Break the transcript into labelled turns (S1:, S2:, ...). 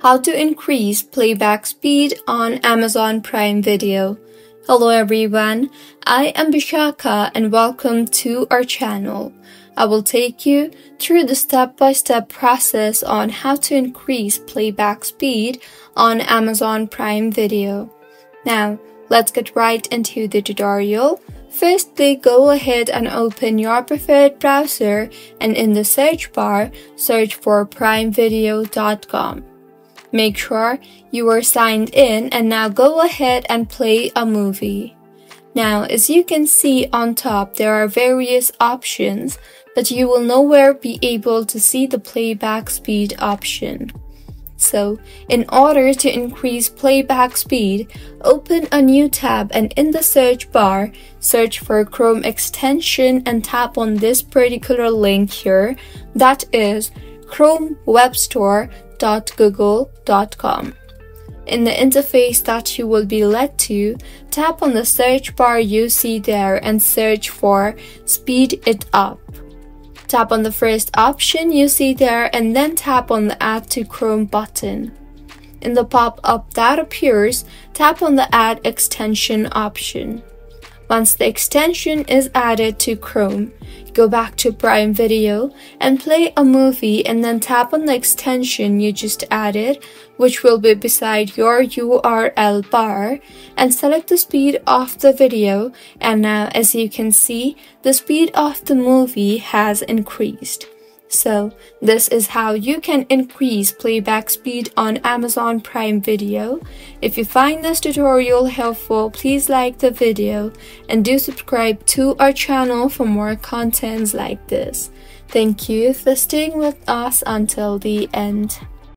S1: How to increase playback speed on Amazon Prime Video. Hello everyone, I am Bishaka and welcome to our channel. I will take you through the step-by-step -step process on how to increase playback speed on Amazon Prime Video. Now, let's get right into the tutorial. Firstly, go ahead and open your preferred browser and in the search bar, search for primevideo.com. Make sure you are signed in and now go ahead and play a movie. Now, as you can see on top, there are various options, but you will nowhere be able to see the playback speed option. So, in order to increase playback speed, open a new tab and in the search bar, search for Chrome extension and tap on this particular link here, that is Chrome Web Store www.google.com. In the interface that you will be led to, tap on the search bar you see there and search for Speed It Up. Tap on the first option you see there and then tap on the Add to Chrome button. In the pop-up that appears, tap on the Add Extension option. Once the extension is added to Chrome, go back to Prime Video and play a movie and then tap on the extension you just added, which will be beside your URL bar, and select the speed of the video. And now, as you can see, the speed of the movie has increased. So, this is how you can increase playback speed on Amazon Prime Video. If you find this tutorial helpful, please like the video and do subscribe to our channel for more contents like this. Thank you for staying with us until the end.